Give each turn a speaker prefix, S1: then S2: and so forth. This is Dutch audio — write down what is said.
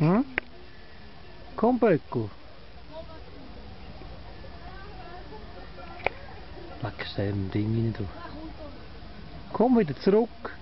S1: Hm? Kom Beukel. Lekker stem Ding rein tun. Kom weer terug.